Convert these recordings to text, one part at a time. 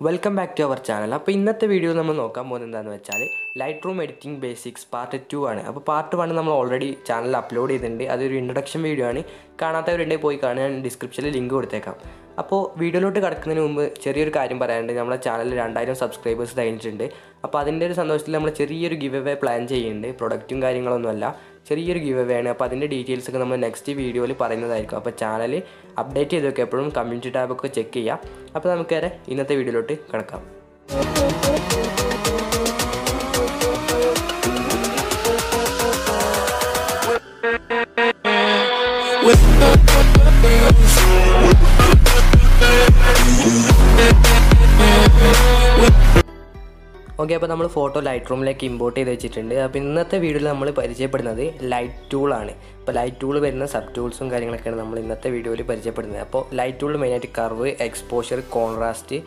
Welcome back to our channel അപ്പോൾ ഇന്നത്തെ video നമ്മൾ നോക്കാൻ പോകുന്നത് എന്താണെന്ന് വെച്ചാൽ Lightroom editing basics part two ആണ്. അപ്പോൾ പാർട്ട് വൺ നമ്മൾ ഓൾറെഡി ചാനലിൽ അപ്ലോഡ് ചെയ്തിട്ടുണ്ട്. അതൊരു ഇൻട്രൊഡക്ഷൻ വീഡിയോ ആണ്. കാണാത്തവരുണ്ടെങ്കിൽ പോയി കാണാൻ ഞാൻ ഡിസ്ക്രിപ്ഷനിൽ ലിങ്ക് കൊടുത്തേക്കാം. അപ്പോൾ വീഡിയോയിലോട്ട് കിടക്കുന്നതിന് മുമ്പ് ചെറിയൊരു കാര്യം പറയാനുണ്ട്. നമ്മുടെ ചാനലിൽ രണ്ടായിരം സബ്സ്ക്രൈബേഴ്സ് കഴിഞ്ഞിട്ടുണ്ട്. അപ്പോൾ അതിന്റെ ഒരു സന്തോഷത്തിൽ നമ്മൾ ചെറിയൊരു ഗിവ് അവേ പ്ലാൻ ചെയ്യുന്നുണ്ട് പ്രൊഡക്റ്റും കാര്യങ്ങളൊന്നുമല്ല. ചെറിയൊരു ഗീവ് അവേ ആണ്. അപ്പോൾ അതിന്റെ ഡീറ്റെയിൽസ് ഒക്കെ നമ്മൾ നെക്സ്റ്റ് വീഡിയോയിൽ പറയുന്നതായിരിക്കും. അപ്പോൾ ചാനൽ അപ്ഡേറ്റ് ചെയ്തൊക്കെ എപ്പോഴും കമ്മ്യൂണിറ്റി ടാബൊക്കെ ചെക്ക് ചെയ്യുക അപ്പോൾ നമുക്ക് വരെ ഇന്നത്തെ വീഡിയോയിലോട്ട് കിടക്കാം. ഓക്കെ അപ്പോൾ നമ്മൾ ഫോട്ടോ ലൈറ്റ് റൂമിലേക്ക് ഇമ്പോർട്ട് ചെയ്ത് വെച്ചിട്ടുണ്ട്. അപ്പോൾ ഇന്നത്തെ വീഡിയോയിൽ നമ്മൾ പരിചയപ്പെടുന്നത് ലൈറ്റ് ടൂളാണ് അപ്പോൾ ലൈറ്റ് ടൂൾ വരുന്ന സബ് ടൂൾസും കാര്യങ്ങളൊക്കെയാണ് നമ്മൾ ഇന്നത്തെ വീഡിയോയിൽ പരിചയപ്പെടുന്നത്. അപ്പോൾ ലൈറ്റ് ടൂൾ മെയിനായിട്ട് curve exposure contrast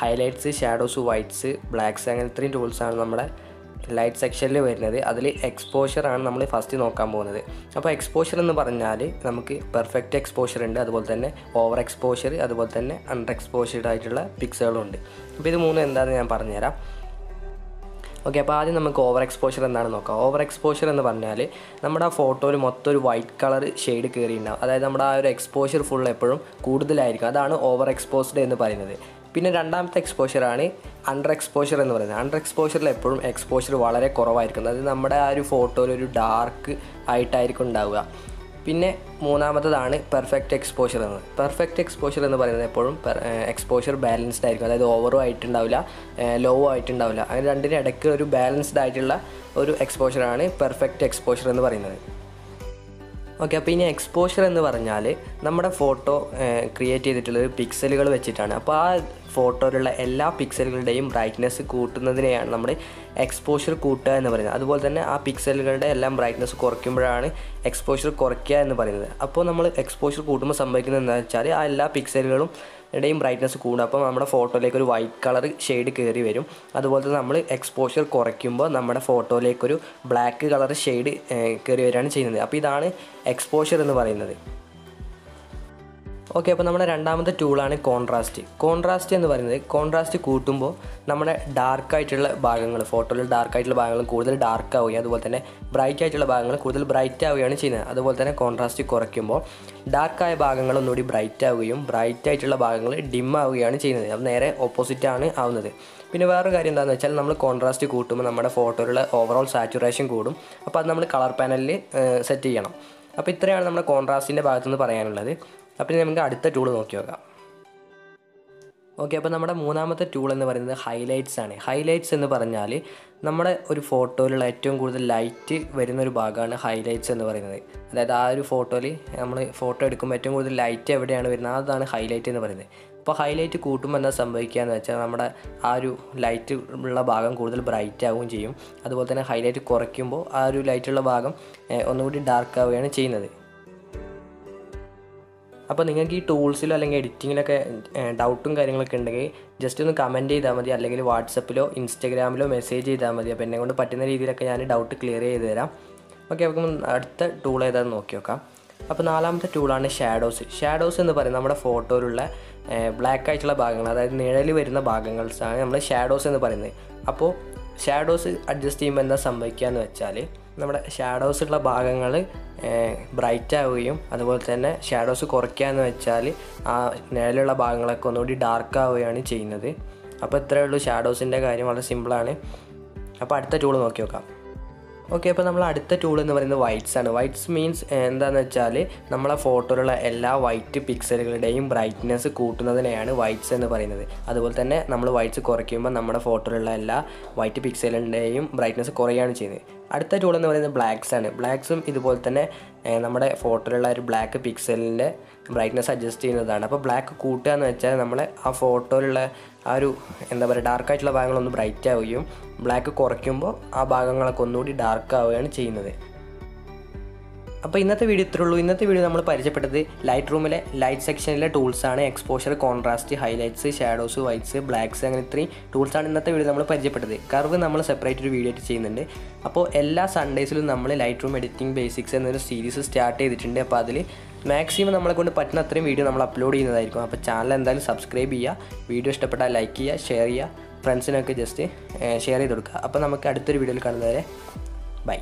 highlights shadows whites blacks അങ്ങനെ ഇത്രയും ടൂൾസാണ് നമ്മുടെ ലൈറ്റ് സെക്ഷനിൽ വരുന്നത്. അതിൽ എക്സ്പോഷറാണ് നമ്മൾ ഫസ്റ്റ് നോക്കാൻ പോകുന്നത്. അപ്പോൾ എക്സ്പോഷർ എന്ന് പറഞ്ഞാൽ നമുക്ക് പെർഫെക്റ്റ് എക്സ്പോഷർ ഉണ്ട്. അതുപോലെ തന്നെ ഓവർ എക്സ്പോഷർ അതുപോലെ തന്നെ അണ്ടർ എക്സ്പോഷർഡ് ആയിട്ടുള്ള പിക്സുകളും ഉണ്ട്. അപ്പോൾ ഇത് മൂന്നും എന്താണെന്ന് ഞാൻ പറഞ്ഞുതരാം. ഓക്കെ അപ്പോൾ ആദ്യം നമുക്ക് ഓവർ എക്സ്പോഷർ എന്താണ് നോക്കാം. ഓവർ എക്സ്പോഷർ എന്ന് പറഞ്ഞാൽ നമ്മുടെ ആ ഫോട്ടോയിൽ മൊത്തം ഒരു വൈറ്റ് കളർ ഷെയ്ഡ് കയറിയിട്ടുണ്ടാവും അതായത് നമ്മുടെ ആ ഒരു എക്സ്പോഷർ ഫുൾ എപ്പോഴും കൂടുതലായിരിക്കും. അതാണ് ഓവർ എക്സ്പോസ്ഡ് എന്ന് പറയുന്നത്. പിന്നെ രണ്ടാമത്തെ എക്സ്പോഷറാണ് അണ്ടർ എക്സ്പോഷർ എന്ന് പറയുന്നത്. അണ്ടർ എക്സ്പോഷറിൽ എപ്പോഴും എക്സ്പോഷർ വളരെ കുറവായിരിക്കും. അതായത് നമ്മുടെ ആ ഒരു ഫോട്ടോയിൽ ഒരു ഡാർക്ക് ആയിട്ടായിരിക്കും ഉണ്ടാവുക. പിന്നെ മൂന്നാമത്തതാണ് പെർഫെക്റ്റ് എക്സ്പോഷർ എന്ന് പെർഫെക്റ്റ് എക്സ്പോഷർ എന്ന് പറയുന്നത് എപ്പോഴും എക്സ്പോഷർ ബാലൻസ്ഡ് ആയിരിക്കും. അതായത് ഓവറും ആയിട്ടുണ്ടാവില്ല ലോ ആയിട്ടുണ്ടാവില്ല. അങ്ങനെ രണ്ടിനും ഇടയ്ക്ക് ഒരു ബാലൻസ്ഡ് ആയിട്ടുള്ള ഒരു എക്സ്പോഷറാണ് പെർഫെക്റ്റ് എക്സ്പോഷർ എന്ന് പറയുന്നത്. ഓക്കെ അപ്പോൾ ഇനി എക്സ്പോഷർ എന്ന് പറഞ്ഞാൽ നമ്മുടെ ഫോട്ടോ ക്രിയേറ്റ് ചെയ്തിട്ടുള്ളത് പിക്സലുകൾ വെച്ചിട്ടാണ്. അപ്പോൾ ആ ഫോട്ടോയിലുള്ള എല്ലാ പിക്സലുകളുടെയും ബ്രൈറ്റ്നെസ് കൂട്ടുന്നതിനെയാണ് നമ്മൾ എക്സ്പോഷർ കൂട്ടുക എന്ന് പറയുന്നത്. അതുപോലെ തന്നെ ആ പിക്സലുകളുടെ എല്ലാം ബ്രൈറ്റ്നെസ് കുറയ്ക്കുമ്പോഴാണ് എക്സ്പോഷർ കുറയ്ക്കുക എന്ന് പറയുന്നത്. അപ്പോൾ നമ്മൾ എക്സ്പോഷർ കൂട്ടുമ്പോൾ സംഭവിക്കുന്നത് എന്താണെന്ന് വെച്ചാൽ ആ എല്ലാ പിക്സലുകളും യുടെയും ബ്രൈറ്റ്നസ് കൂടും. അപ്പോൾ നമ്മുടെ ഫോട്ടോയിലേക്ക് ഒരു വൈറ്റ് കളർ ഷെയ്ഡ് കയറി വരും. അതുപോലെ തന്നെ നമ്മൾ എക്സ്പോഷർ കുറയ്ക്കുമ്പോൾ നമ്മുടെ ഫോട്ടോയിലേക്കൊരു ബ്ലാക്ക് കളർ ഷെയ്ഡ് കയറി വരികയാണ് ചെയ്യുന്നത്. അപ്പോൾ ഇതാണ് എക്സ്പോഷർ എന്ന് പറയുന്നത്. ഓക്കെ അപ്പോൾ നമ്മുടെ രണ്ടാമത്തെ ടൂളാണ് കോൺട്രാസ്റ്റ് കോൺട്രാസ്റ്റ് എന്ന് പറയുന്നത് കോൺട്രാസ്റ്റ് കൂട്ടുമ്പോൾ നമ്മുടെ ഡാർക്കായിട്ടുള്ള ഭാഗങ്ങൾ ഫോട്ടോയിൽ ഡാർക്കായിട്ടുള്ള ഭാഗങ്ങൾ കൂടുതൽ ഡാർക്ക് ആവുകയും അതുപോലെ തന്നെ ബ്രൈറ്റ് ആയിട്ടുള്ള ഭാഗങ്ങൾ കൂടുതൽ ബ്രൈറ്റ് ആവുകയാണ് ചെയ്യുന്നത്. അതുപോലെ തന്നെ കോൺട്രാസ്റ്റ് കുറയ്ക്കുമ്പോൾ ഡാർക്കായ ഭാഗങ്ങൾ ഒന്നുകൂടി ബ്രൈറ്റ് ആവുകയും ബ്രൈറ്റ് ആയിട്ടുള്ള ഭാഗങ്ങൾ ഡിം ആവുകയാണ് ചെയ്യുന്നത്. അത് നേരെ ഓപ്പോസിറ്റാണ് ആവുന്നത്. പിന്നെ വേറൊരു കാര്യം എന്താണെന്ന് വെച്ചാൽ നമ്മൾ കോൺട്രാസ്റ്റ് കൂട്ടുമ്പോൾ നമ്മുടെ ഫോട്ടോയിലുള്ള ഓവറോൾ സാച്ചുറേഷൻ കൂടും. അപ്പോൾ അത് നമ്മൾ കളർ പാനലിൽ സെറ്റ് ചെയ്യണം. അപ്പോൾ ഇത്രയാണ് നമ്മുടെ കോൺട്രാസ്റ്റിന്റെ ഭാഗത്തുനിന്ന് പറയാനുള്ളത്. അപ്പോൾ ഇനി നമുക്ക് അടുത്ത ടൂൾ നോക്കി നോക്കാം. ഓക്കെ അപ്പോൾ നമ്മുടെ മൂന്നാമത്തെ ടൂൾ എന്ന് പറയുന്നത് ഹൈലൈറ്റ്സ് ആണ്. ഹൈലൈറ്റ്സ് എന്ന് പറഞ്ഞാൽ നമ്മുടെ ഒരു ഫോട്ടോയിലുള്ള ഏറ്റവും കൂടുതൽ ലൈറ്റ് വരുന്ന ഒരു ഭാഗമാണ് ഹൈലൈറ്റ്സ് എന്ന് പറയുന്നത്. അതായത് ആ ഒരു ഫോട്ടോയിൽ നമ്മൾ ഫോട്ടോ എടുക്കുമ്പോൾ ഏറ്റവും കൂടുതൽ ലൈറ്റ് എവിടെയാണ് വരുന്നത്? അതാണ് ഹൈലൈറ്റ് എന്ന് പറയുന്നത്. അപ്പോൾ ഹൈലൈറ്റ് കൂട്ടുമ്പോൾ എന്താ സംഭവിക്കുക എന്ന് വെച്ചാൽ നമ്മുടെ ആ ഒരു ലൈറ്റ് ഉള്ള ഭാഗം കൂടുതൽ ബ്രൈറ്റ് ആവുകയും ചെയ്യും. അതുപോലെ തന്നെ ഹൈലൈറ്റ് കുറയ്ക്കുമ്പോൾ ആ ഒരു ലൈറ്റുള്ള ഭാഗം ഒന്നുകൂടി ഡാർക്ക് ആവുകയാണ് ചെയ്യുന്നത്. അപ്പോൾ നിങ്ങൾക്ക് ഈ ടൂൾസിലോ അല്ലെങ്കിൽ എഡിറ്റിങ്ങിലൊക്കെ ഡൗട്ടും കാര്യങ്ങളൊക്കെ ഉണ്ടെങ്കിൽ ജസ്റ്റ് ഒന്ന് കമന്റ് ചെയ്താൽ മതി. അല്ലെങ്കിൽ വാട്സപ്പിലോ ഇൻസ്റ്റഗ്രാമിലോ മെസ്സേജ് ചെയ്താൽ മതി. അപ്പോൾ എന്നെ കൊണ്ട് പറ്റുന്ന രീതിയിലൊക്കെ ഞാൻ ഡൗട്ട് ക്ലിയർ ചെയ്ത് തരാം. ഓക്കെ അപ്പം അടുത്ത ടൂൾ ഏതാണെന്ന് നോക്കി നോക്കാം. അപ്പോൾ നാലാമത്തെ ടൂളാണ് ഷാഡോസ് ഷാഡോസ് എന്ന് പറയുന്നത് നമ്മുടെ ഫോട്ടോയിലുള്ള ബ്ലാക്ക് ആയിട്ടുള്ള ഭാഗങ്ങൾ അതായത് നിഴൽ വരുന്ന ഭാഗങ്ങൾസാണ് നമ്മൾ ഷാഡോസ് എന്ന് പറയുന്നത്. അപ്പോൾ ഷാഡോസ് അഡ്ജസ്റ്റ് ചെയ്യുമ്പോൾ എന്താ സംഭവിക്കുക എന്ന് വെച്ചാൽ നമ്മുടെ ഷാഡോസ് ഉള്ള ഭാഗങ്ങൾ ബ്രൈറ്റ് ആവുകയും അതുപോലെ തന്നെ ഷാഡോസ് കുറയ്ക്കുക എന്ന് വെച്ചാൽ ആ നിഴലുള്ള ഭാഗങ്ങളൊക്കെ ഒന്നുകൂടി ഡാർക്ക് ആവുകയാണ് ചെയ്യുന്നത്. അപ്പോൾ ഇത്രയേ ഉള്ളൂ ഷാഡോസിന്റെ കാര്യം വളരെ സിമ്പിളാണ് അപ്പോൾ അടുത്ത ടൂൾ നോക്കി നോക്കാം. ഓക്കെ അപ്പോൾ നമ്മൾ അടുത്ത ടൂൾ എന്ന് പറയുന്നത് വൈറ്റ്സ് ആണ്. വൈറ്റ്സ് മീൻസ് എന്താണെന്ന് വെച്ചാൽ നമ്മളെ ഫോട്ടോയിലുള്ള എല്ലാ വൈറ്റ് പിക്സലുകളുടെയും ബ്രൈറ്റ്നെസ് കൂട്ടുന്നതിനെയാണ് വൈറ്റ്സ് എന്ന് പറയുന്നത്. അതുപോലെ തന്നെ നമ്മൾ വൈറ്റ്സ് കുറയ്ക്കുമ്പോൾ നമ്മുടെ ഫോട്ടോയിലുള്ള എല്ലാ വൈറ്റ് പിക്സലിന്റെയും ബ്രൈറ്റ്നെസ് കുറയുകയാണ് ചെയ്യുന്നത്. അടുത്ത ടൂൾ എന്ന് പറയുന്നത് ബ്ലാക്ക്സ് ആണ്. ബ്ലാക്ക്സും ഇതുപോലെ തന്നെ നമ്മുടെ ഫോട്ടോയിലുള്ള ഒരു ബ്ലാക്ക് പിക്സലിന്റെ ബ്രൈറ്റ്നസ് അഡ്ജസ്റ്റ് ചെയ്യുന്നതാണ്. അപ്പോൾ ബ്ലാക്ക് കൂട്ടുക എന്ന് വെച്ചാൽ നമ്മൾ ആ ഫോട്ടോയിലുള്ള ആ ഒരു എന്താ പറയുക ഡാർക്ക് ആയിട്ടുള്ള ഭാഗങ്ങളൊന്ന് ബ്രൈറ്റ് ആവുകയും ബ്ലാക്ക് കുറയ്ക്കുമ്പോൾ ആ ഭാഗങ്ങളൊക്കെ ഒന്നുകൂടി ഡാർക്ക് ആവുകയാണ് ചെയ്യുന്നത്. അപ്പോൾ ഇന്നത്തെ വീഡിയോ ഇത്രേ ഉള്ളൂ. ഇന്നത്തെ വീഡിയോ നമ്മൾ പരിചയപ്പെട്ടത് ലൈറ്റ് റൂമിലെ ലൈറ്റ് സെക്ഷനിലെ ടൂൾസാണ് exposure contrast highlights shadows whites blacks അങ്ങനെ ഇത്രയും ടൂൾസാണ് ഇന്നത്തെ വീഡിയോ നമ്മൾ പരിചയപ്പെട്ടത്. കർവ് നമ്മൾ സെപ്പറേറ്റ് ഒരു വീഡിയോ ആയിട്ട് ചെയ്യുന്നുണ്ട്. അപ്പോൾ എല്ലാ സൺഡേസിലും നമ്മൾ ലൈറ്റ് റൂം എഡിറ്റിംഗ് ബേസിക്സ് എന്നൊരു സീരീസ് സ്റ്റാർട്ട് ചെയ്തിട്ടുണ്ട്. അപ്പോൾ അതിൽ മാക്സിമം നമ്മളെ കൊണ്ട് പറ്റുന്ന അത്രയും വീഡിയോ നമ്മൾ അപ്ലോഡ് ചെയ്യുന്നതായിരിക്കും. അപ്പോൾ ചാനൽ എന്തായാലും സബ്സ്ക്രൈബ് ചെയ്യുക. വീഡിയോ ഇഷ്ടപ്പെട്ടാൽ ലൈക്ക് ചെയ്യുക ഷെയർ ചെയ്യുക. ഫ്രണ്ട്സിനൊക്കെ ജസ്റ്റ് ഷെയർ ചെയ്ത് കൊടുക്കുക. അപ്പോൾ നമുക്ക് അടുത്തൊരു വീഡിയോയിൽ കാണുന്നവരെ ബൈ